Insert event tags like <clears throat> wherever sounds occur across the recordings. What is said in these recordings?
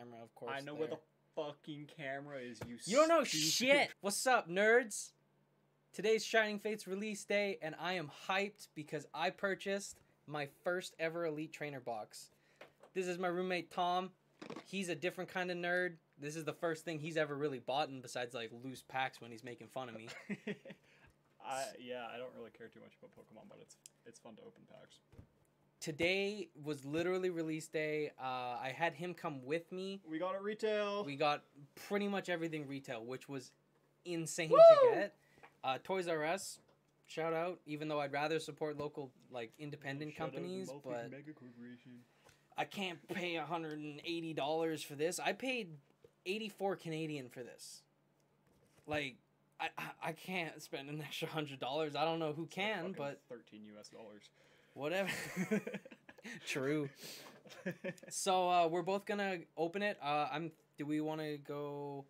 camera, of course. I know there. where the fucking camera is. You. You don't know shit. <laughs> What's up, nerds? Today's Shining Fates release day, and I am hyped because I purchased my first ever Elite Trainer box. This is my roommate Tom. He's a different kind of nerd. This is the first thing he's ever really bought, and besides like loose packs when he's making fun of me. <laughs> I yeah, I don't really care too much about Pokemon, but it's it's fun to open packs. Today was literally release day. Uh, I had him come with me. We got it retail. We got pretty much everything retail, which was insane Woo! to get. Uh, Toys R Us, shout out. Even though I'd rather support local, like independent Shout companies, but Mega Corporation. I can't pay hundred and eighty dollars for this. I paid eighty four Canadian for this. Like, I I- I can't spend an extra hundred dollars. I don't know who can, but thirteen U.S. dollars. Whatever. <laughs> True. <laughs> So uh, we're both gonna open it. Uh, I'm. Do we want to go?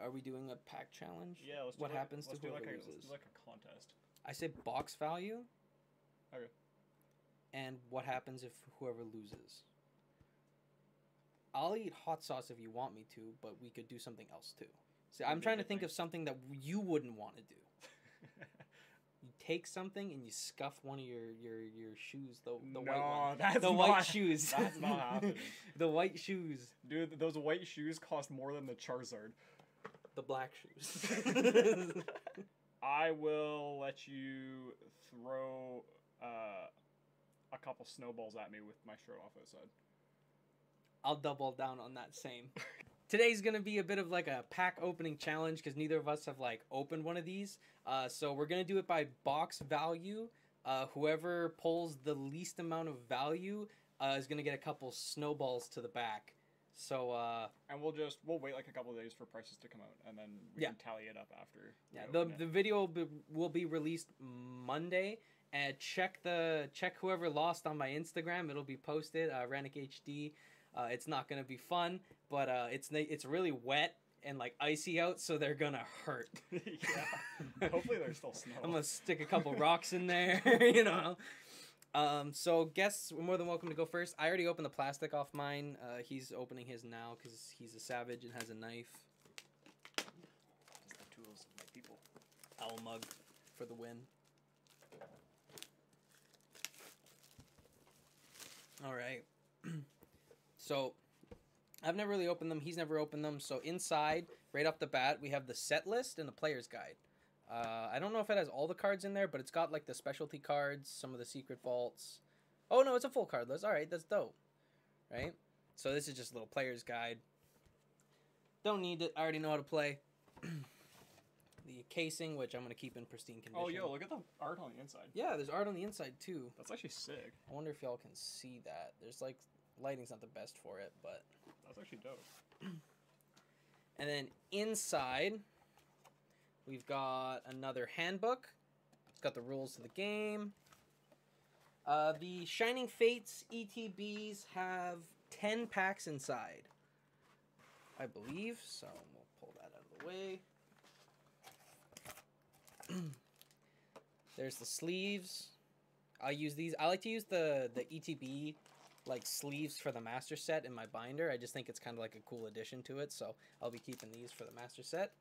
Are we doing a pack challenge? Yeah, let's. Do What like, happens let's to do like whoever a, let's loses? do like a contest. I say box value. Okay. And what happens if whoever loses? I'll eat hot sauce if you want me to, but we could do something else too. See, I'm trying to think thing. of something that you wouldn't want to do. <laughs> Take something and you scuff one of your your your shoes, the the white one, that's the not- white shoes. <laughs> that's not happening. <laughs> the white shoes, Dude, those white shoes cost more than the Charizard. the black shoes. <laughs> I will let you throw uh, a couple snowballs at me with my shirt off outside. I'll double down on that same. Today's gonna be a bit of like a pack opening challenge because neither of us have like opened one of these. Uh, so we're gonna do it by box value. Uh, whoever pulls the least amount of value uh, is gonna get a couple snowballs to the back. So uh, And we'll just we'll wait like a couple of days for prices to come out, and then we Yeah. can tally it up after. yeah, the it. the video will be, will be released Monday. And check the check whoever lost on my Instagram. It'll be posted. Uh, Rannek HD. Uh, it's not gonna be fun, but uh, it's it's really wet and like icy out, so they're gonna hurt. <laughs> yeah. Hopefully there's still snow. I'm gonna stick a couple rocks in there, <laughs> you know. Um, so guests, we're more than welcome to go first. I already opened the plastic off mine. Uh, he's opening his now because he's a savage and has a knife. Just the tools of my people. Owl mug for the win. All right. <clears throat> so I've never really opened them. He's never opened them. So inside, right off the bat, we have the set list and the player's guide. Uh, I don't know if it has all the cards in there, but it's got like the specialty cards, some of the secret vaults. Oh no, it's a full card list. All right, that's dope. Right. So this is just a little player's guide. Don't need it. I already know how to play. <clears throat> the casing, which I'm gonna keep in pristine condition. Oh, yo, look at the art on the inside. Yeah, there's art on the inside too. That's actually sick. I wonder if y'all can see that. There's like lighting's not the best for it, but That's actually dope. <clears throat> and then inside we've got another handbook. It's got the rules to the game. Uh, the Shining Fates ETBs have 10 packs inside. I believe, so we'll pull that out of the way. <clears throat> There's the sleeves. I use these. I like to use the the ETB like sleeves for the master set in my binder. I just think it's kind of like a cool addition to it, so I'll be keeping these for the master set.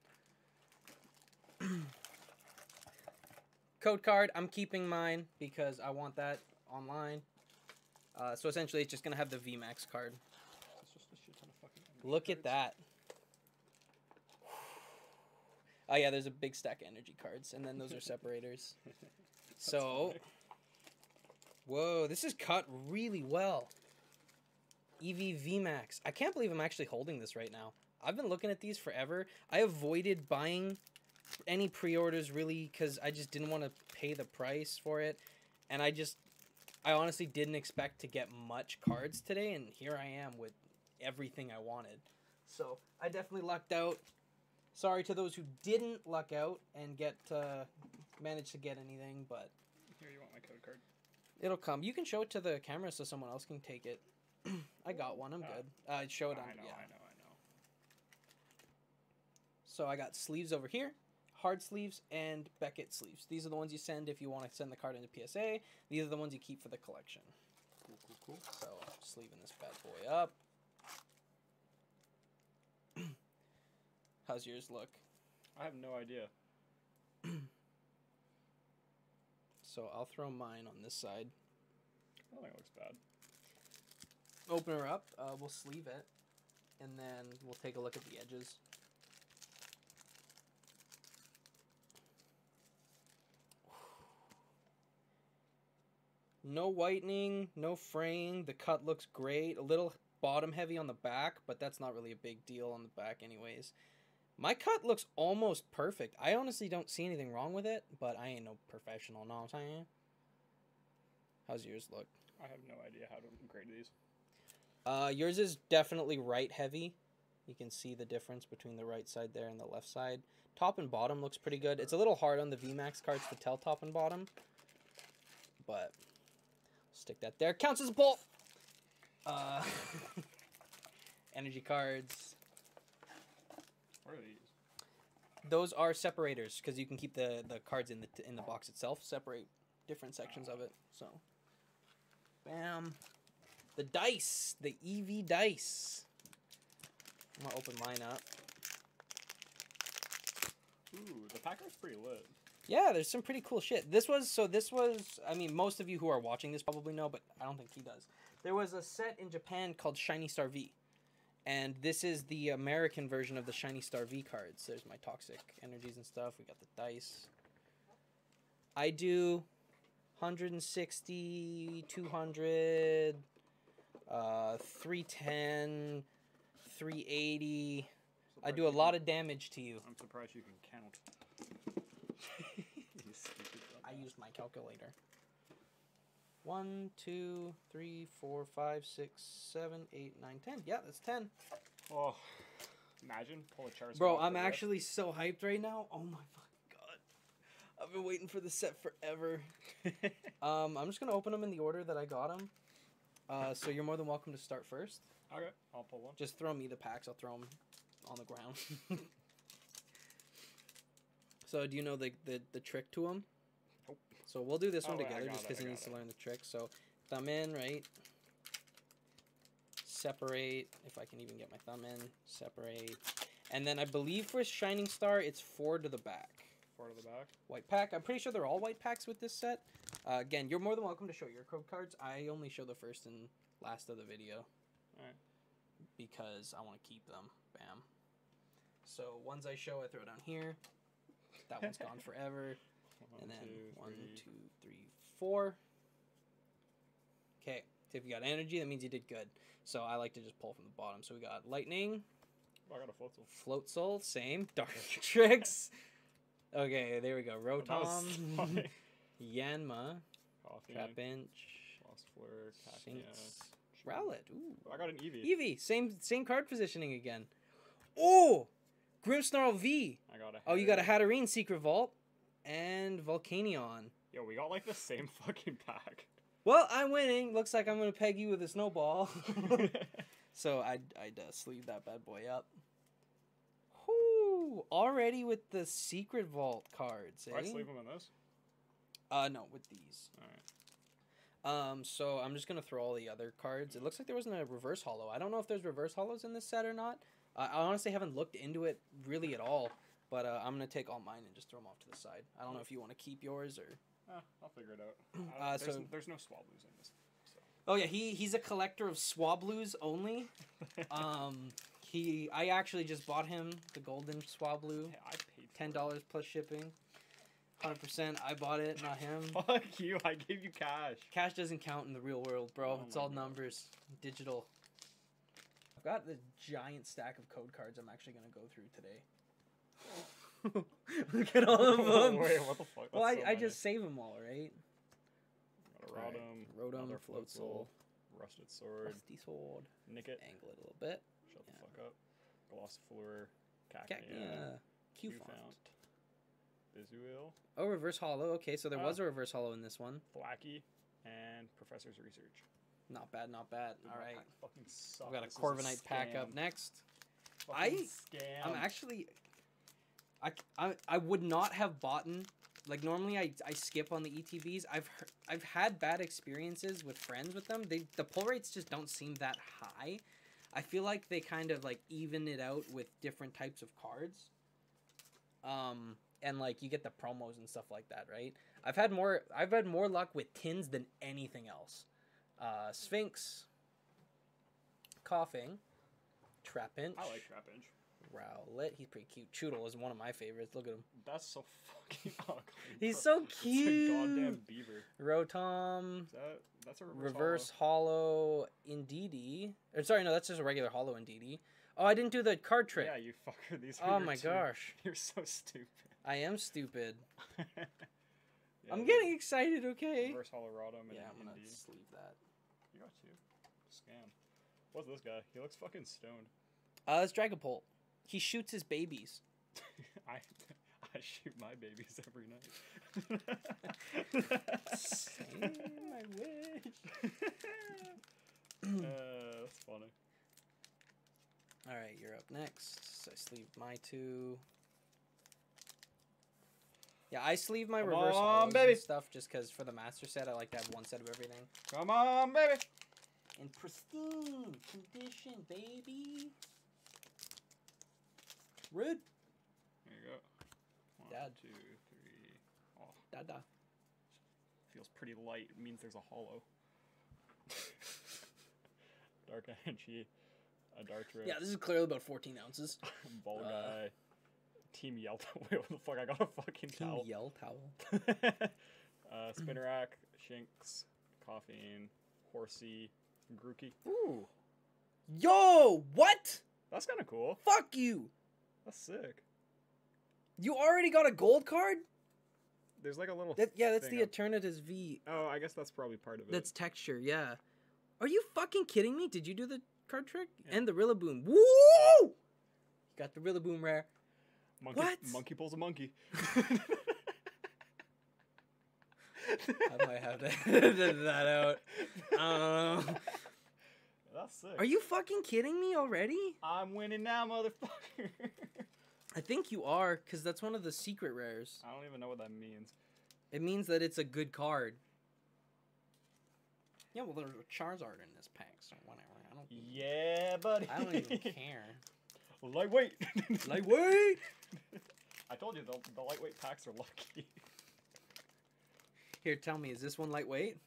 <clears throat> Code card, I'm keeping mine because I want that online. Uh, so essentially, it's just gonna have the VMAX card. It's just a shit ton of fucking. energy Look at that. <sighs> Oh yeah, there's a big stack of energy cards, and then those are <laughs> separators. <laughs> so. Whoa, this is cut really well. Eevee VMAX. I can't believe I'm actually holding this right now. I've been looking at these forever. I avoided buying any pre-orders really because I just didn't want to pay the price for it, and I just, I honestly didn't expect to get much cards today, and here I am with everything I wanted. So I definitely lucked out. Sorry to those who didn't luck out and get uh, manage to get anything, but Here, you want my code card? It'll come. You can show it to the camera so someone else can take it. <clears throat> I got one. I'm uh, good. I uh, show it on. I know, yeah. I know. I know. So I got sleeves over here, hard sleeves and Beckett sleeves. These are the ones you send if you want to send the card into PSA. These are the ones you keep for the collection. Cool, cool, cool. So sleeving this bad boy up. <clears throat> How's yours look? I have no idea. So I'll throw mine on this side. I don't think it looks bad. Open her up. Uh, we'll sleeve it, and then we'll take a look at the edges. No whitening, no fraying. The cut looks great. A little bottom heavy on the back, but that's not really a big deal on the back, anyways. My cut looks almost perfect. I honestly don't see anything wrong with it, but I ain't no professional, know what I'm saying? How's yours look? I have no idea how to grade these. Uh, yours is definitely right heavy. You can see the difference between the right side there and the left side. Top and bottom looks pretty good. It's a little hard on the VMAX cards to tell top and bottom, but stick that there. Counts as a pull. Uh, <laughs> energy cards. What are these? Those are separators because you can keep the the cards in the in the box itself. Separate different sections of it. So, bam. The dice, the Eevee dice. I'm gonna open mine up. Ooh, the packer's pretty lit. Yeah, there's some pretty cool shit. This was so this was I mean most of you who are watching this probably know, but I don't think he does. There was a set in Japan called Shiny Star V. And this is the American version of the Shiny Star V cards. There's my toxic energies and stuff. We got the dice. I do 160, 200, uh, 310, 380. I do a lot of damage to you. I'm surprised you can count. <laughs> I used my calculator. One, two, three, four, five, six, seven, eight, nine, ten. Yeah, that's ten. Oh, imagine pull a Charizard. Bro, I'm actually so hyped right now. Oh my fucking god. I've been waiting for this set forever. <laughs> Um, I'm just gonna open them in the order that I got them. Uh, so you're more than welcome to start first. okay, I'll pull one. Just throw me the packs. I'll throw them on the ground. <laughs> so do you know the the, the trick to them? So we'll do this Oh, one together just because he needs to learn the trick. So thumb in, right? Separate, if I can even get my thumb in. Separate. And then I believe for Shining Star, it's four to the back. Four to the back. White pack. I'm pretty sure they're all white packs with this set. Uh, again, you're more than welcome to show your code cards. I only show the first and last of the video. Alright. Because I want to keep them. Bam. So ones I show, I throw down here. That one's <laughs> gone forever. And then one, two, three, four. Okay. So if you got energy, that means you did good. So I like to just pull from the bottom. So we got lightning, Oh, I got a float soul. float soul, same. <laughs> Dark tricks. Okay, there we go. <laughs> Rotom. <laughs> Yanma, Coffee. Trapinch, Lost Fleur. Cacnea. Rowlet. Ooh. I got an Eevee. Eevee, same same card positioning again. Oh, Grimmsnarl V. I got a. Oh, you got a. Hatterene Secret Vault and Volcanion. Yo, we got like the same <laughs> fucking pack. Well, I'm winning. Looks like I'm gonna peg you with a snowball. <laughs> <laughs> so I'd I'd uh, sleeve that bad boy up. Whoo! Already with the Secret Vault cards. Do I eh? sleeve them in this? Uh, no, with these. Alright. Um, so I'm just gonna throw all the other cards. It looks like there wasn't a reverse hollow. I don't know if there's reverse hollows in this set or not. Uh, I honestly haven't looked into it really at all. But uh, I'm gonna take all mine and just throw them off to the side. I don't know if you want to keep yours or. Ah, I'll figure it out. <clears throat> Uh, there's, so- there's no Swablus in this. Oh yeah, he he's a collector of Swablues only. <laughs> Um, he I actually just bought him the golden Swablu, Hey, I paid ten dollars plus shipping. Hundred percent, I bought it, not him. <laughs> Fuck you! I gave you cash. Cash doesn't count in the real world, bro. Oh it's all God. numbers, digital. I've got the giant stack of code cards I'm actually gonna go through today. <laughs> Look at all of <laughs> them. Wait, what the fuck? well, I, so I many. just save them all, right? Got a Alright, Rotom, Rotom, Float Soul, Rusted Sword, Rusty Sword. Nickit, Angle it a little bit. shut Yeah. the fuck up. Gossifleur, Cacnea. Cacnea, Cufant. Buizel, Oh, reverse hollow. Okay, so there Ah. was a reverse hollow in this one. Blackie, and Professor's Research. Not bad, not bad. Dude, All my right. pack Fucking sucks. I've got a This is Corviknight pack up next. Fucking I- scam. I'm actually, I, I, I would not have bought like normally I, I skip on the ETBs. I've I've had bad experiences with friends with them. They the pull rates just don't seem that high. I feel like they kind of like even it out with different types of cards. Um, and like you get the promos and stuff like that, right? I've had more. I've had more luck with tins than anything else. Uh, Shinx, Koffing, Trapinch. I like Trapinch. Rowlet. He's pretty cute. Chewtle is one of my favorites. Look at him. That's so fucking <laughs> ugly. He's so It's cute. a goddamn beaver. Rotom. That that's a reverse, Reverse hollow Indeedee. Or sorry, no, that's just a regular hollow Indeedee. Oh, I didn't do the card trick. Yeah, you fucker. These are oh my two- gosh. <laughs> You're so stupid. I am stupid. <laughs> Yeah, I'm getting excited, okay? reverse hollow Rotom and Yeah, I'm gonna Indeed. sleeve that. You got two. Scam. What's this guy? He looks fucking stoned. Uh, it's Dragapult. He shoots his babies. <laughs> I I shoot my babies every night. Same, I wish. <laughs> uh, that's funny. All right, you're up next. So I sleeve my two. Yeah, I sleeve my Come reverse on, baby. stuff just because for the master set, I like to have one set of everything. Come on, baby. In pristine condition, baby. Rude. There you go. One, Dad. two, three. Oh, Dada. feels pretty light. It means there's a hollow. <laughs> Dark energy. A Dartrix. Yeah, this is clearly about 14 ounces. <laughs> Ball uh, guy. Team Yelta. <laughs> Wait, what the fuck? I got a fucking Team towel. Yell Towel. uh, Spinnerack, Shinx, Koffing, Horsey, Grookey. Ooh. Yo, what? That's kind of cool. Fuck you. That's sick. You already got a gold card? There's like a little. That, yeah, that's the up- Eternatus V. Oh, I guess that's probably part of it. That's texture, yeah. Are you fucking kidding me? Did you do the card trick? Yeah. And the Rillaboom. Woo! You Got the Rillaboom rare. monkey, what? Monkey pulls a monkey. <laughs> <laughs> I might have to <laughs> edit that out. I. That's sick. Are you fucking kidding me already? I'm winning now, motherfucker. I think you are, because that's one of the secret rares. I don't even know what that means. It means that it's a good card. Yeah, well, there's a Charizard in this pack, so whatever. I don't. Yeah, buddy. I don't even <laughs> care. Lightweight. <laughs> Lightweight. I told you the, the lightweight packs are lucky. Here, tell me, is this one lightweight?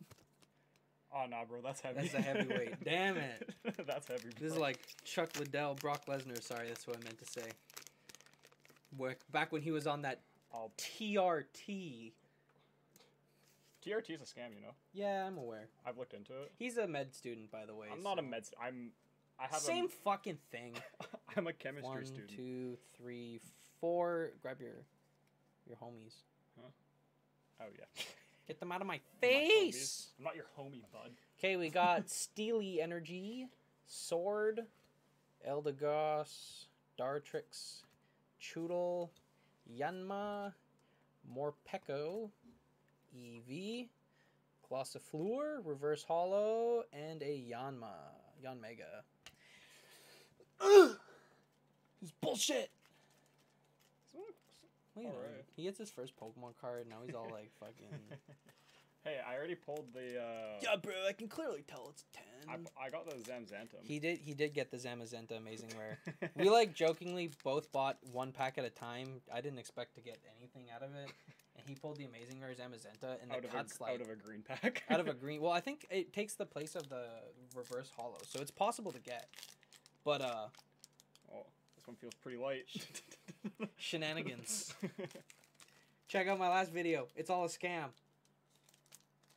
Oh nah, bro, that's heavy. That's a heavyweight. <laughs> Damn it. that's heavy. This is like Chuck Liddell, Brock Lesnar. Sorry, that's what I meant to say. Where, back when he was on that Oh, TRT. TRT is a scam, you know. Yeah, I'm aware. I've looked into it. He's a med student, by the way. I'm not a med. St- I'm. I have Same fucking thing. <laughs> I'm a chemistry One, student. two, three, four. Grab your your homies. Oh yeah. <laughs> Get them out of my face. I'm not your homie, bud. Okay, we got <laughs> Steely Energy, Sword, Eldegoss, Dartrix, Chewtle, Yanma, Morpeko, Eevee, Gossifleur, Reverse Hollow, and a Yanma. Yanmega. Ugh! This bullshit! What are you doing? He gets his first Pokemon card, now he's all like fucking. <laughs> hey, I already pulled the. Uh, yeah, bro, I can clearly tell it's 10. I, I got the Zamzantum. He did. He did get the Zamazenta Amazing Rare. <laughs> we like jokingly both bought one pack at a time. I didn't expect to get anything out of it, and he pulled the Amazing Rare Zamazenta and out the of cuts a, like out of a green pack. out of a <laughs> green. Well, I think it takes the place of the reverse hollow, so it's possible to get. But uh, oh, this one feels pretty light. shenanigans. <laughs> Check out my last video. It's all a scam.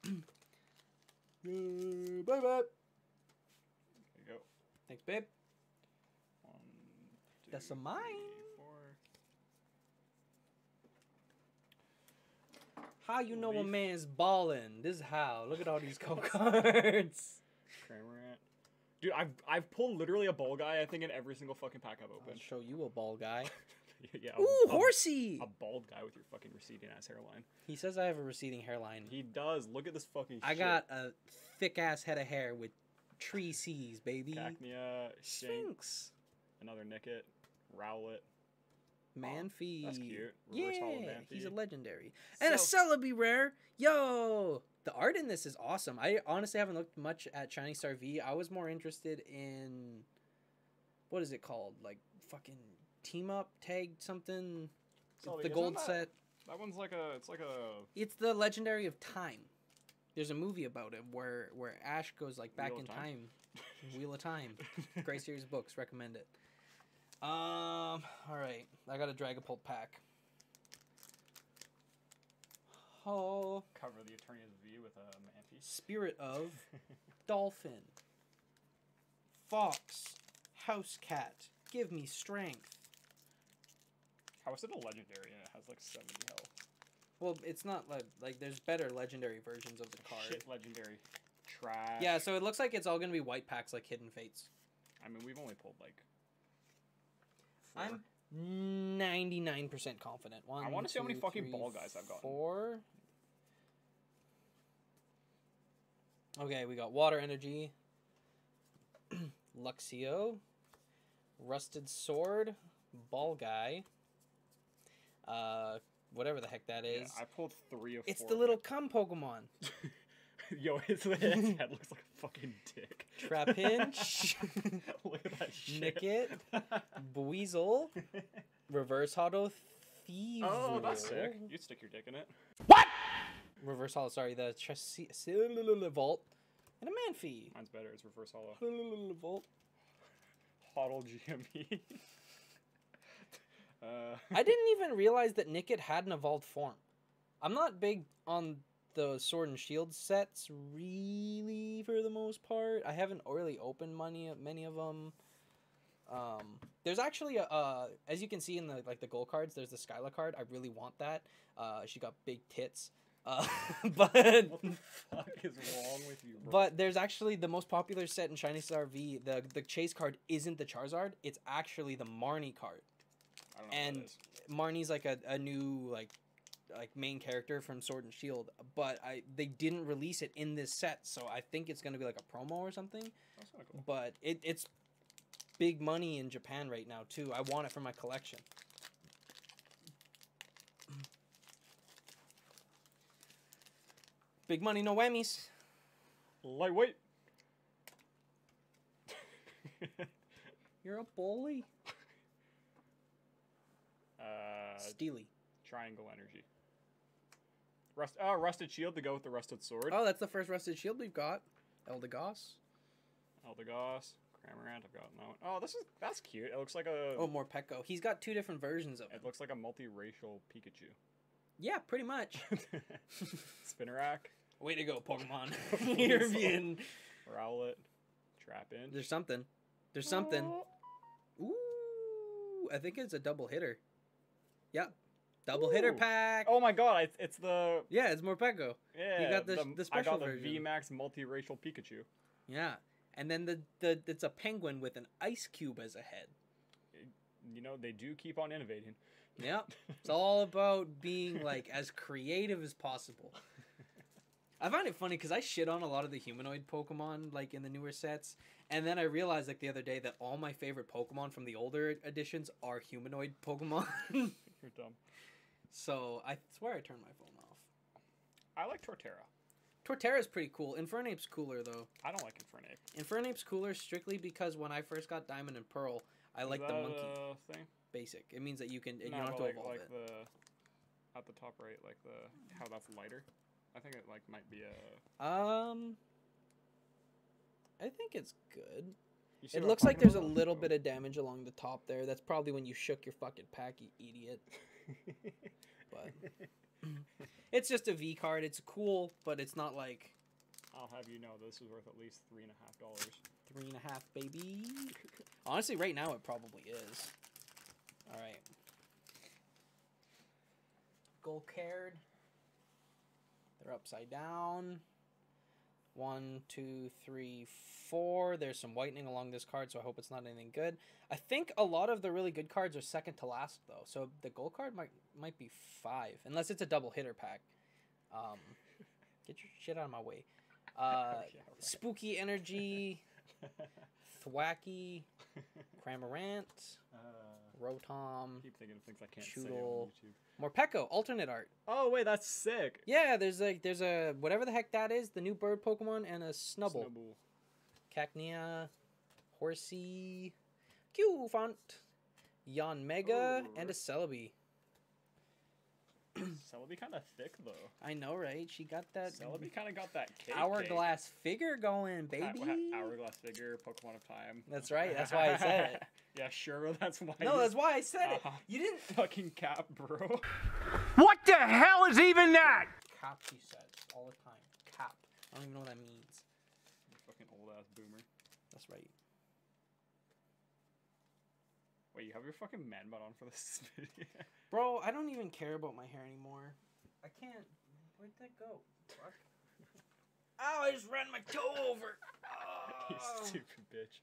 <clears throat> bye bye. There you go. Thanks, babe. One, two, That's a mine. three, four. How you know a man's ballin'? This is how. Look at all these <laughs> co cards. Cramorant. Dude, I've I've pulled literally a ball guy. I think in every single fucking pack I've I'll opened. show you a ball guy. <laughs> <laughs> yeah. a- Ooh, horsey! A bald guy with your fucking receding ass hairline. He says I have a receding hairline. He does. Look at this fucking. I shit. got a thick ass head of hair with tree C's, baby. Cacnea, Shank, Shinx. another Nickit, Rowlet. Manaphy. that's cute. Reverse yeah, Hollow he's a legendary. And a So- Celebi rare. Yo! The art in this is awesome. I honestly haven't looked much at Shining Star V. I was more interested in what is it called? Like fucking team up tag something. Sully, the gold that- set. That one's like a. It's like a. It's the legendary of time. There's a movie about it where where Ash goes like back Wheel in time. Time? <laughs> Wheel of Time. Great series of books. Recommend it. Um. All right. I got a Dragapult pack. Oh, Cover the attorney's view with a Mantis. spirit <laughs> of dolphin, fox, house cat. Give me strength. How is it a legendary and it has like 70 health? Well, it's not like like there's better legendary versions of the card. Shit, legendary. Trash. Yeah, so it looks like it's all gonna be white packs like Hidden Fates. I mean, we've only pulled like. Four. I'm ninety nine percent confident. One. I wanna see how many fucking three, ball guys I've got. Four. Okay, we got Water Energy, <clears throat> Luxio, Rusted Sword, Ball Guy, uh, whatever the heck that is. Yeah. I pulled three of it's four. the little cum Pokemon. <laughs> Yo, his, his head <laughs> looks like a fucking dick. Trapinch, <laughs> Look at that shit. Nickit, Buizel, Reverse Auto Thief. oh, that's sick. You'd stick your dick in it. What? Reverse Hollow, sorry, the Chassis Vault, and a Manaphy. Mine's better. It's reverse hollow. Vault. Hoddle GME. Uh, I didn't <laughs> even realize that Nickit had an evolved form. I'm not big on the Sword and Shield sets, really, for the most part. I haven't really opened many many of them. Um, there's actually a, uh, as you can see in the like the gold cards, there's the Skyla card. I really want that. Uh, she got big tits. Uh, <laughs> but what the fuck is wrong with you, bro? But there's actually the most popular set in Shiny Star V. The the chase card isn't the Charizard. It's actually the Marnie card. I don't know and. Marnie's like a, a new like like main character from Sword and Shield. But I they didn't release it in this set, so I think it's gonna be like a promo or something. That's cool. But it, it's big money in Japan right now too. I want it for my collection. Big money, no whammies. Lightweight. You're a bully. Uh, Steely. triangle energy. Rust. Oh, rusted shield to go with the rusted sword. Oh, that's the first rusted shield we've got. Eldegoss. Eldegoss. Cramorant. I've gotten that one. Oh, this is that's cute. It looks like a. Oh, Morpeko. He's got two different versions of it. It looks like a multiracial Pikachu. Yeah, pretty much. <laughs> Spinnerack. Way to go, Pokemon. <laughs> <laughs> You're being. Rowlet. Trapinch. There's something. There's something. Oh, Ooh, I think it's a double hitter. Yep. Double hitter pack. Oh my god! It's, it's the Yeah, it's Morpeko. yeah. You got the- the I special got the version. VMAX multiracial Pikachu. Yeah. And then the, the it's a penguin with an ice cube as a head. You know they do keep on innovating. Yep. <laughs> It's all about being like as creative as possible. I find it funny because I shit on a lot of the humanoid Pokemon like in the newer sets, and then I realized like the other day that all my favorite Pokemon from the older editions are humanoid Pokemon. <laughs> You're dumb. so I swear I turned my phone off. I like Torterra. Torterra's pretty cool. Infernape's cooler though. I don't like Infernape. Infernape's cooler strictly because when I first got Diamond and Pearl, I like the monkey a thing. basic. It means that you can you don't have to like, evolve like it. the at the top right, like the how that's lighter. I think it like might be a. Um, I think it's good. It looks like there's a little bit of damage along the top there. That's probably when you shook your fucking pack, you idiot. <laughs> But <clears throat> it's just a V card. It's cool, but it's not like I'll have you know this is worth at least three and a half dollars. three and a half, baby. Honestly, right now it probably is. All right. Gold card. They're upside down. One, two, three, four. There's some whitening along this card, so I hope it's not anything good. I think a lot of the really good cards are second to last though, so the gold card might might be five, unless it's a double hitter pack. Um, <laughs> get your shit out of my way. Uh, <laughs> Yeah, right. spooky energy, <laughs> Thwackey, Cramorant, Uh, Rotom, keep thinking of things I can't say on YouTube. Morpeko, alternate art. Oh wait, that's sick. Yeah, there's like there's a whatever the heck that is, the new bird Pokemon, and a Snubble. Snubbull. Cacnea, Horsey, cute. Profont, Yanmega, and a Celebi. <clears throat> Celebi kind of thick though. I know, right? She got that Celebi kind of got that cake. cake. hourglass figure going, baby. ha- hourglass figure, Pokemon of Time. That's right, that's why I said it. <laughs> yeah, sure. <laughs> That's why. No, that's why I said it. Uh-huh. <laughs> You didn't. fucking cap, bro. What the hell is even that? Cap, she says all the time. Cap. I don't even know what that means. You fucking old ass boomer. That's right. Wait, you have your fucking man bun on for this <laughs> video? Bro, I don't even care about my hair anymore. I can't. Where'd that go? Fuck. Ow, I just ran my toe over. <laughs> you Oh. stupid bitch.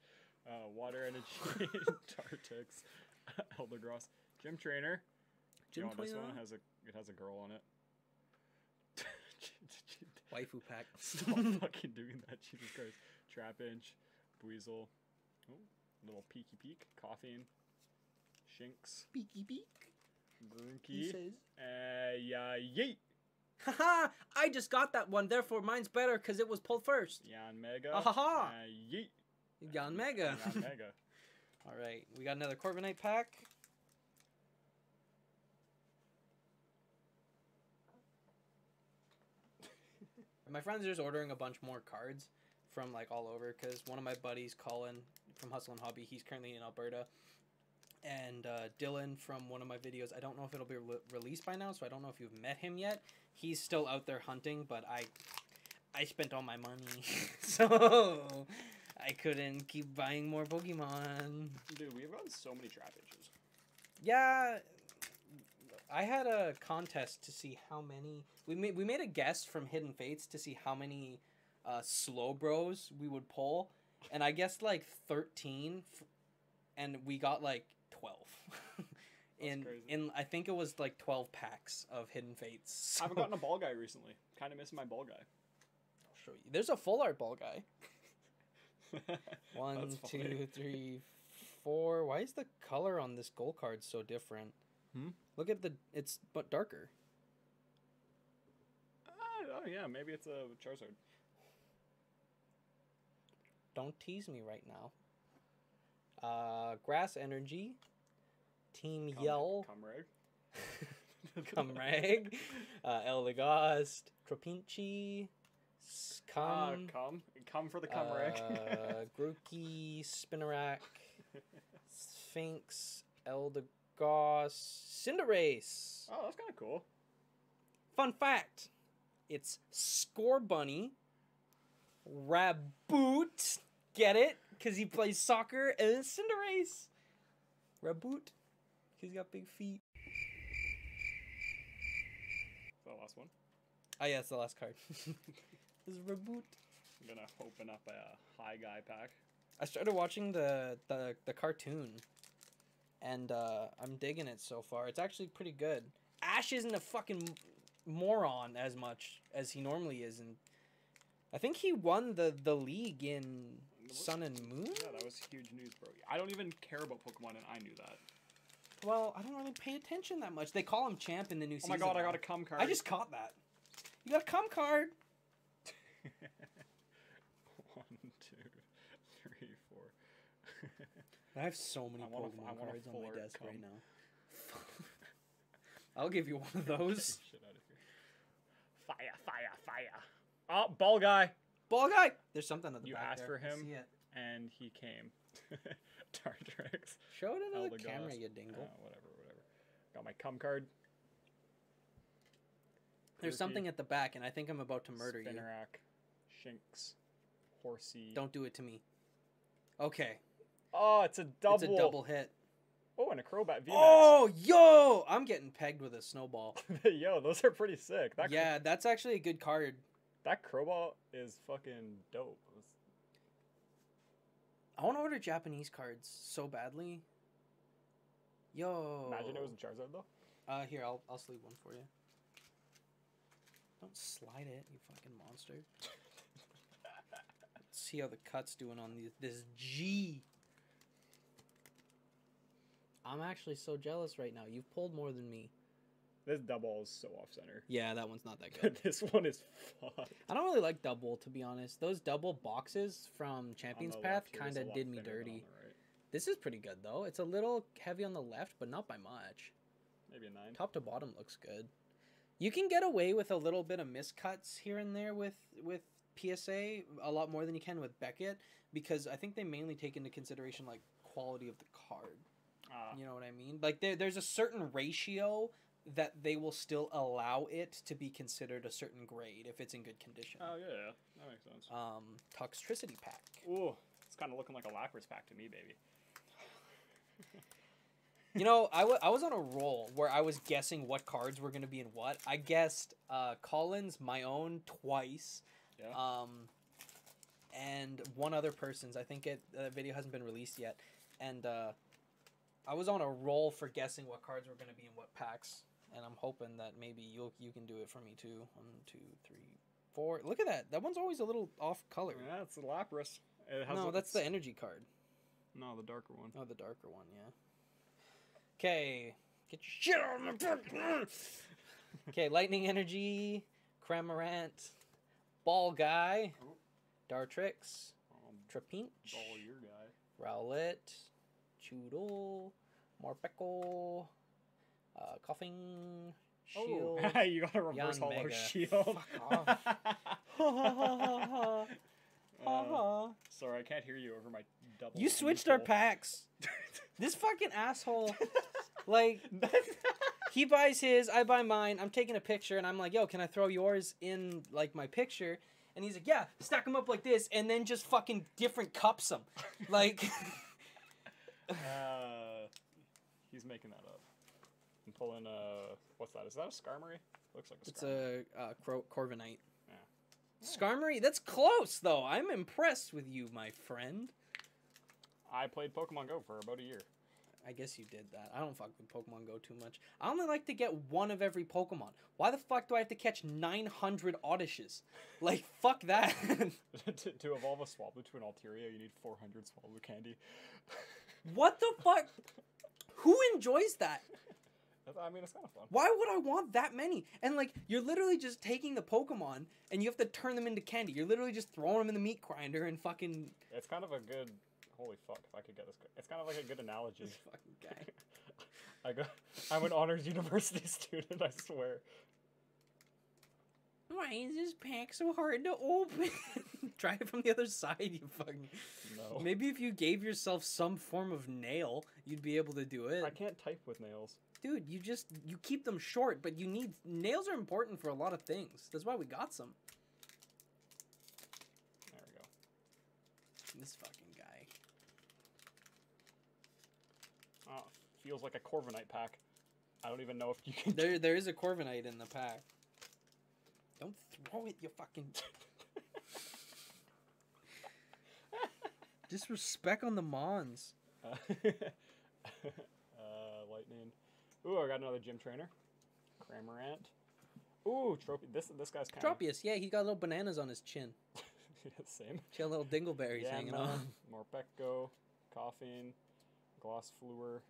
Uh, water energy, <laughs> Dartrix, Eldegoss, gym trainer. You Gym know this one has a it has a girl on it. Waifu pack. Stop fucking doing that, Jesus Christ. Trapinch, Buizel, oh, little peeky peek, Koffing, Shinx, Beaky beak. He says. uh, yeah, yeet, Haha! I just got that one, therefore mine's better because it was pulled first. Yanmega, Ahaha. uh, yeet, Yanmega. Yan Mega. <laughs> Alright, we got another Corviknight pack. <laughs> my friends are just ordering a bunch more cards from like all over because one of my buddies, Colin from Hustle and Hobby, he's currently in Alberta. And uh, Dylan from one of my videos, I don't know if it'll be re- released by now, so I don't know if you've met him yet. He's still out there hunting, but I, I spent all my money, <laughs> so I couldn't keep buying more Pokemon. Dude, we've gotten so many Trapinches. Yeah, I had a contest to see how many we made. We made a guess from Hidden Fates to see how many uh, Slowbros we would pull, and I guessed like thirteen, f- and we got like in crazy. in I think it was like twelve packs of Hidden Fates. I haven't gotten a ball guy recently. Kind of missing my ball guy. I'll show you. There's a full art ball guy. <laughs> One, two, three, four. Why is the color on this goal card so different? Hmm? Look at the. It's but darker. Ah, oh yeah, maybe it's a Charizard. Don't tease me right now. Uh, grass energy. Team Cum- Yell. Cumrag. Cumrag. uh, Eldegoss. Tropinchi. Ah, Scum. come, come for the Cumrag. uh, <laughs> Grookey. Spinnerack. Shinx. Eldegoss. Cinderace. oh, that's kind of cool. Fun fact it's Scorbunny, Raboot, get it? Because he plays soccer, and Cinderace. Raboot, he's got big feet. Is that the last one? Oh, yeah, it's the last card. <laughs> this is Raboot. I'm gonna open up a high guy pack. I started watching the, the, the cartoon, and uh, I'm digging it so far. It's actually pretty good. Ash isn't a fucking moron as much as he normally is, and I think he won the, the league in Sun and Moon. Yeah, that was huge news, bro. I don't even care about Pokemon, and I knew that. Well, I don't really pay attention that much. They call him champ in the new Oh season. Oh my god, I got a cum card. I just caught that. You got a cum card. <laughs> One, two, three, four. I have so many I Pokemon want a cards on my art desk right now. <laughs> I'll give you one of <laughs> those. Shit out of here. Fire, fire, fire. Oh, ball guy. Ball guy. There's something at the You back asked there. for him? And he came. Dartrix. <laughs> Show it into the camera, you Uh, dingle. whatever, whatever. Got my cum card. There's something at the back, and I think I'm about to murder you. Spinnerack, Shinx, Horsey. Don't do it to me. Okay, Oh, it's a double. it's a double hit. Oh, and a Crobat VMAX. Oh, yo! I'm getting pegged with a snowball. <laughs> Yo, those are pretty sick. That yeah, that's actually a good card. that Crowball is fucking dope. I want to order Japanese cards so badly. Yo. Imagine it was a Charizard though. Uh, here, I'll I'll sleeve one for you. Don't slide it, you fucking monster. Let's <laughs> see how the cut's doing on these, this G. I'm actually so jealous right now. You've pulled more than me. This double is so off center. Yeah, that one's not that <laughs> good. this one is fucked. I don't really like double, to be honest. Those double boxes from Champions Path left here is kind of did me thinner than on dirty. right. This is pretty good though. It's a little heavy on the left, but not by much. Maybe a nine. Top to bottom looks good. You can get away with a little bit of miscuts here and there with with PSA a lot more than you can with Beckett because I think they mainly take into consideration like quality of the card. Uh, You know what I mean? Like there, there's a certain ratio that they will still allow it to be considered a certain grade if it's in good condition. Oh yeah, yeah, that makes sense. Um, Toxtricity pack. Ooh, it's kind of looking like a Lapras pack to me, baby. You know, I I was on a roll where I was guessing what cards were going to be in what. I guessed uh, Collins, my own, twice. Yeah. Um, and one other person's. I think it the video hasn't been released yet. And uh, I was on a roll for guessing what cards were going to be in what packs. And I'm hoping that maybe you you can do it for me too. One, two, three, four. Look at that. That one's always a little off color. yeah, it's Lapras. It No, that's the energy card. no the darker one. Oh, the darker one, yeah. Okay, get your shit out of my. Okay, lightning energy, Cramorant, Ball Guy, Oh. Dartrix, Um, Trapinch, ball your guy. Rowlet, Chewtle, Morpeko, uh, Koffing, Shield. Oh, <laughs> you got a reverse Yan hollow Mega. <laughs> shield. off. <laughs> Uh, sorry, I can't hear you over my double. you switched our packs. This fucking asshole, like. he buys his, I buy mine. I'm taking a picture, and I'm like, "Yo, can I throw yours in like my picture?" And he's like, "Yeah, stack them up like this, and then just fucking different cups them." Like, uh, he's making that up. Pulling uh, what's that? Is that a Skarmory? Looks like a it's a uh, Cro- Corviknight. Yeah. Skarmory, that's close though. I'm impressed with you, my friend. I played Pokemon Go for about a year. I guess you did that. I don't fuck with Pokemon Go too much. I only like to get one of every Pokemon. Why the fuck do I have to catch 900 Oddishes? Like, fuck that. <laughs> <laughs> to, to evolve a Swablu to an Altaria, you need 400 Swablu candy. what the fuck? Who enjoys that? <laughs> I mean, it's kind of fun. Why would I want that many? And like, you're literally just taking the Pokemon and you have to turn them into candy. You're literally just throwing them in the meat grinder and fucking It's kind of a good. Holy fuck! If I could get this, it's kind of like a good analogy. this fucking guy. <laughs> I go. I'm an honors university <laughs> student. I swear. Why is this pack so hard to open? <laughs> Try it from the other side, you fucking. No. Maybe if you gave yourself some form of nail, you'd be able to do it. I can't type with nails. Dude, you just you keep them short, but you need nails are important for a lot of things. That's why we got some. There we go. This fucking guy. Oh, feels like a Corviknight pack. I don't even know if you can. There <laughs> there is a Corviknight in the pack. Don't throw it, you fucking <laughs> disrespect on the Mons. Uh, <laughs> uh, lightning. Ooh, I got another gym trainer. Cramorant. Ooh, trophy. This this guy's kind of Tropius, yeah, he got little bananas on his chin. <laughs> same. She had little dingleberries hanging Yanma, on. Morpeko, Koffing, Gloss Fluor,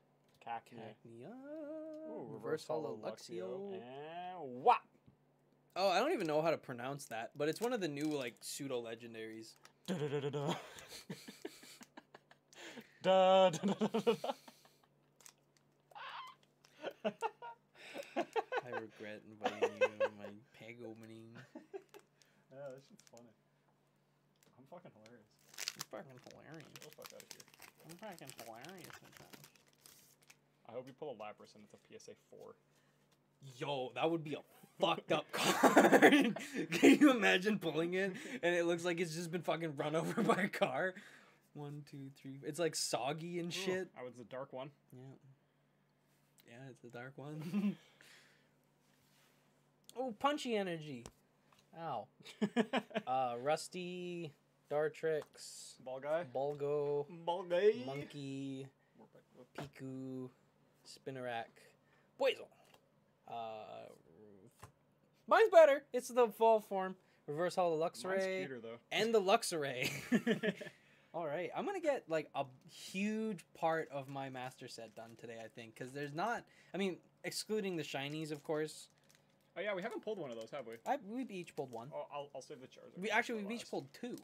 Cacnea. Cacnea. Ooh, Reverse Hollow Luxio, Luxio. and! Oh, I don't even know how to pronounce that, but it's one of the new like pseudo legendaries. Da-da-da-da-da. <laughs> Da, da, da, da, da, da. I regret inviting you to my peg opening. <laughs> Yeah, this shit's funny. I'm fucking hilarious. It's fucking hilarious. Get the fuck out of here. I'm fucking hilarious sometimes. I hope you pull a Lapras and it's a PSA 4. Yo, that would be a fucked up <laughs> card. <laughs> Can you imagine pulling it and it looks like it's just been fucking run over by a car? One, two, three. It's like soggy and shit. I was the dark one. Yeah. Yeah, it's a dark one. Oh, punchy energy. Ow. <laughs> Uh, Rusty, Dartrix, Ball guy. Bulgo, Ball guy. Monkey. Piku, Spinnerack, Poison. Uh, mine's better. It's the fall form. Reverse Hollow Luxray cuter though. and the Luxray. <laughs> <laughs> All right, I'm gonna get like a huge part of my master set done today. I think because there's not. I mean, excluding the shinies, of course. Oh yeah, we haven't pulled one of those, have we? I we've each pulled one. Oh, I'll, I'll save the Charizard. We actually we've each pulled two.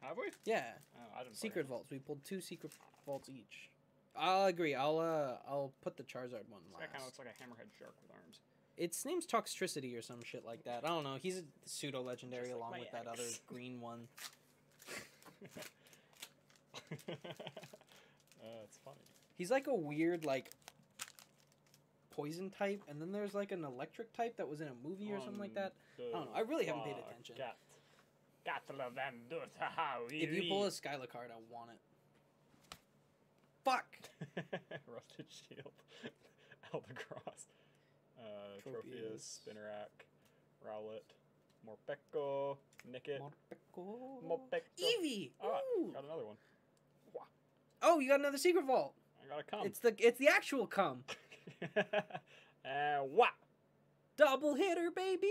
Have we? Yeah, Oh, I didn't. secret vaults. We pulled two secret vaults each. I'll agree. I'll uh I'll put the Charizard one This guy kind of looks like a hammerhead shark with arms. Its name's Toxtricity or some shit like that. I don't know. He's a pseudo legendary like along with that other green one. <laughs> <laughs> <laughs> uh, it's funny. He's like a weird like poison type, and then there's like an electric type that was in a movie or something like that. I don't know. I really haven't paid attention. Got, got to love them. Do If you pull a Skyla card, I want it. Fuck. <laughs> Rusted Shield, <laughs> Albatross, uh, Tropius. Spinarak, Rowlet, Morpeko, Nickit, Morpeko. Morpeko. Eevee. Ah, Ooh. got another one. Oh, you got another secret vault. I got a cum. It's the it's the actual cum. <laughs> <laughs> and what? Double hitter, baby.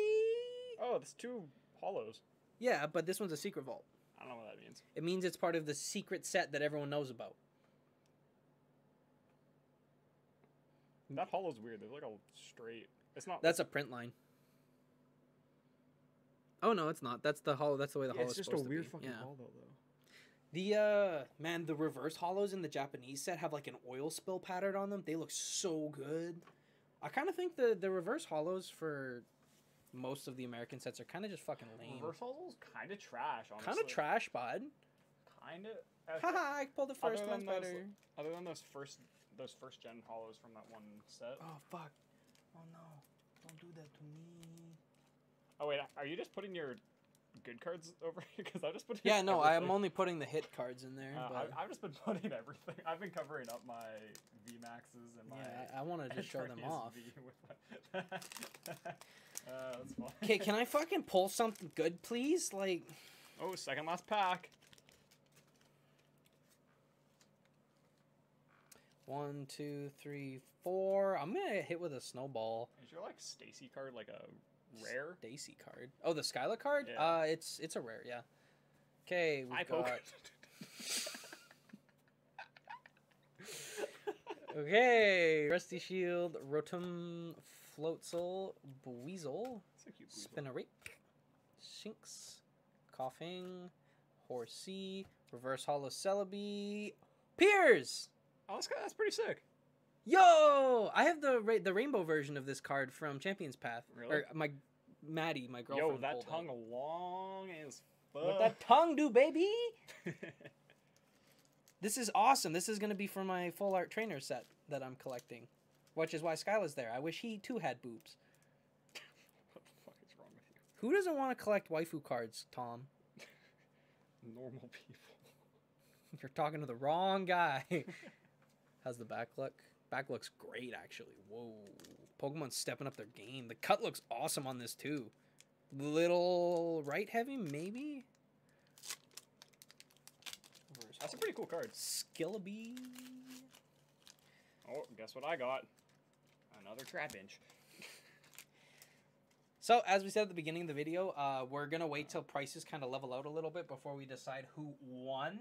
Oh, there's two hollows. Yeah, but this one's a secret vault. I don't know what that means. It means it's part of the secret set that everyone knows about. That hollow's weird. There's like a straight. It's not. That's a print line. Oh no, it's not. That's the hollow. That's the way the yeah, hollow. it's just a supposed to weird be. fucking yeah. hollow though. The uh man, the reverse hollows in the Japanese set have like an oil spill pattern on them. They look so good. I kind of think the the reverse hollows for most of the American sets are kind of just fucking lame. Reverse hollow's kind of trash. Honestly. Kind of trash, bud. Kind of. Haha, I pulled the first Other one's than those- better. Other than those first those first gen hollows from that one set. Oh fuck! Oh no! Don't do that to me. Oh wait, are you just putting your good cards <laughs> over here? Because I just put. Yeah, no, I'm only putting the hit cards in there. Uh, but I, I've just been <laughs> putting everything. I've been covering up my V Maxes and my. yeah, I, I want to just show them off. <laughs> My- uh, that's fine. Okay, can I fucking pull something good, please? Like, Oh, second last pack. one, two, three, four. I'm gonna hit with a snowball. Is your like Stacy card like a rare? Stacy card. Oh, the Skyla card. Yeah. Uh, it's it's a rare. Yeah. Okay, we've got. <laughs> Okay, Rusty Shield, Rotom, Floatzel, Buizel. Spinarak, Shinx, Koffing, Horsea, Reverse Hollow Celebi, Piers. Oh, that's, that's pretty sick. Yo, I have the ra- the rainbow version of this card from Champions Path. Really? Or my Maddie, my girlfriend. Yo, that it. tongue long as fuck. What that tongue do, baby? <laughs> This is awesome. This is gonna be for my full art trainer set that I'm collecting, which is why Skyla's there. I wish he too had boobs. <laughs> what the fuck is wrong with you? Who doesn't want to collect waifu cards, Tom? <laughs> Normal people. You're talking to the wrong guy. How's the back look? Back looks great, actually. Whoa. Pokemon's stepping up their game. The cut looks awesome on this, too. Little right heavy, maybe? That's a pretty cool card. Skillabee. Oh, guess what I got? Another Trapinch. <laughs> So, as we said at the beginning of the video, uh, we're going to wait till prices kind of level out a little bit before we decide who won.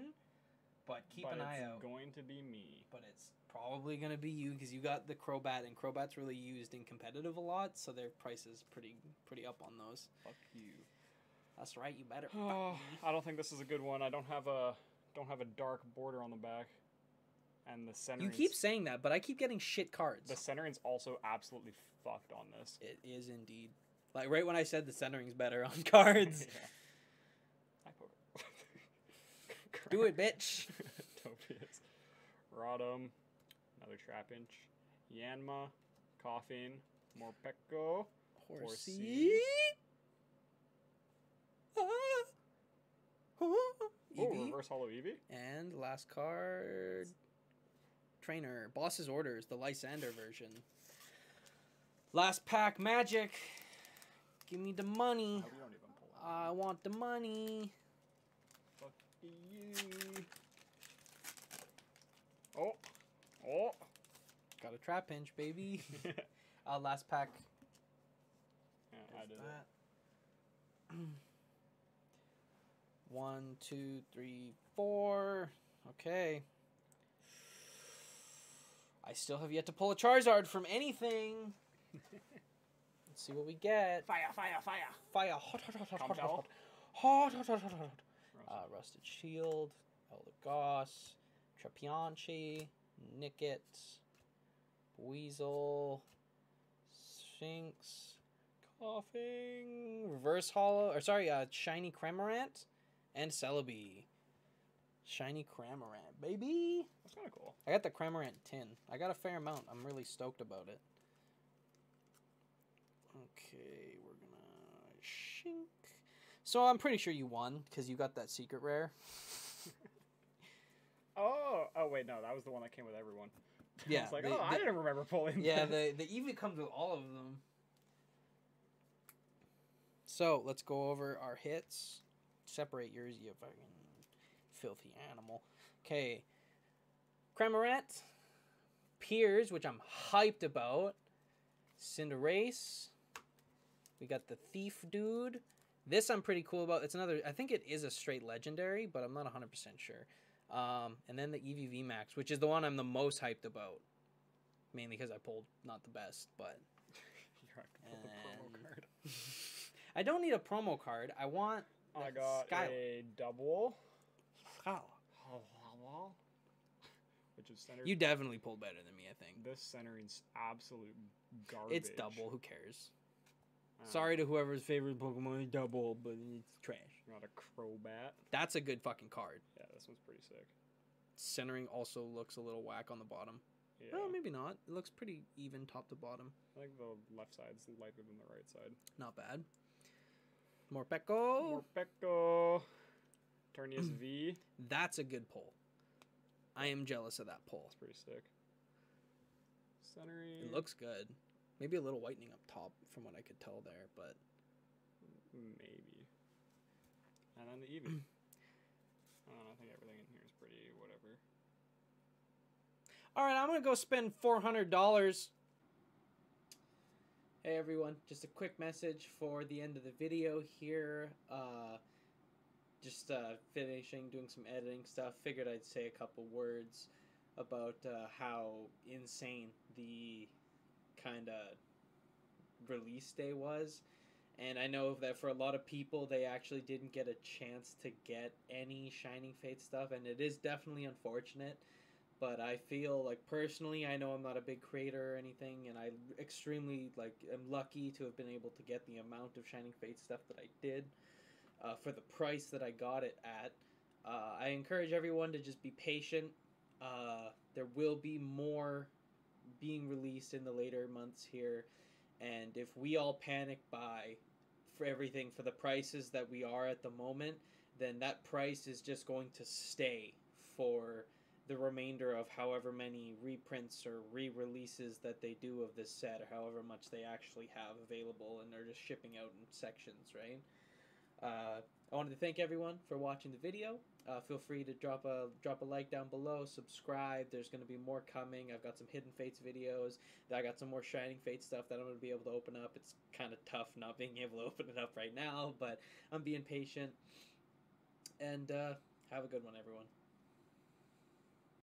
But keep but an eye out. it's going to be me. but it's probably gonna be you because you got the Crobat, and Crobat's really used in competitive a lot, so their price is pretty pretty up on those. Fuck you. That's right, you better. Oh. <sighs> I don't think this is a good one. I don't have a don't have a dark border on the back, and the center. you keep saying that, but I keep getting shit cards. the centering's also absolutely fucked on this. It is indeed. Like right when I said the centering's better on <laughs> cards. <laughs> Yeah. I poke. Do it, bitch. <laughs> Tropius. Rotom. Another Trapinch. Yanma. Koffing. Morpeko. Horsea. Horsea. Ah. Oh, Eevee. reverse hollow Eevee. And last card. Trainer. Boss's Orders, the Lysander version. Last pack magic. Give me the money. Oh, we don't even pull. I want the money. Fuck. Oh. Oh. Got a Trapinch, baby. <laughs> uh, last pack. I is did it. <clears throat> One, two, three, four. Okay. I still have yet to pull a Charizard from anything. <laughs> Let's see what we get. Fire, fire, fire. Fire. Hot, hot, hot, hot, hot, Come hot, down. hot. Hot, hot, hot, hot, hot. Uh, Rusted Shield, Elder Goss, Trapianchi, Nickit, Buizel, Shinx, Koffing, Reverse Hollow, or sorry, uh, Shiny Cramorant, and Celebi. Shiny Cramorant, baby! That's kind of cool. I got the Cramorant tin. I got a fair amount. I'm really stoked about it. Okay, we're gonna shink. So I'm pretty sure you won because you got that secret rare. <laughs> Oh, oh wait, no, that was the one that came with everyone. <laughs> Yeah, was like, the- oh, I didn't remember pulling. yeah, this. the the Eevee comes with all of them. So let's go over our hits. Separate yours, you fucking filthy animal. Okay, Cramorant, Piers, which I'm hyped about. Cinderace. We got the Thief Dude. This I'm pretty cool about. It's another. I think it is a straight legendary, but I'm not 100 percent sure. Um, and then the EVV Max, which is the one I'm the most hyped about mainly because I pulled not the best, but you have to pull the promo card. <laughs> I don't need a promo card. I want. I got Skyla. a double. Skyla. Which is centered. You definitely pulled better than me. I think This centering's absolute garbage. it's double. Who cares? Sorry to whoever's favorite Pokemon is double, but it's trash. Not a Crobat. That's a good fucking card. Yeah, this one's pretty sick. Centering also looks a little whack on the bottom. Yeah. Well, maybe not. It looks pretty even top to bottom. I think the left side's lighter than the right side. Not bad. Morpeko. Morpeko. Turnius V. <clears throat> That's a good pull. I am jealous of that pull. It's pretty sick. Centering. It looks good. Maybe a little whitening up top from what I could tell there, but Maybe. And then the Eevee. <clears throat> I don't know, I think everything in here is pretty whatever. All right, I'm gonna go spend four hundred dollars. Hey everyone, just a quick message for the end of the video here. Uh, just uh, finishing doing some editing stuff. Figured I'd say a couple words about uh, how insane the kind of release day was. And I know that for a lot of people, they actually didn't get a chance to get any Shining Fate stuff, and it is definitely unfortunate but I feel like personally, I know I'm not a big creator or anything, and I extremely like am lucky to have been able to get the amount of Shining Fate stuff that I did uh, for the price that I got it at. Uh, I encourage everyone to just be patient. Uh, there will be more being released in the later months here, and if we all panic buy for everything for the prices that we are at the moment, then that price is just going to stay for the remainder of however many reprints or re-releases that they do of this set or however much they actually have available and they're just shipping out in sections right? Uh, i wanted to thank everyone for watching the video uh, feel free to drop a drop a like down below subscribe there's going to be more coming i've got some hidden fates videos i got some more shining fate stuff that i'm going to be able to open up it's kind of tough not <laughs> being able to open it up right now but i'm being patient and uh, have a good one everyone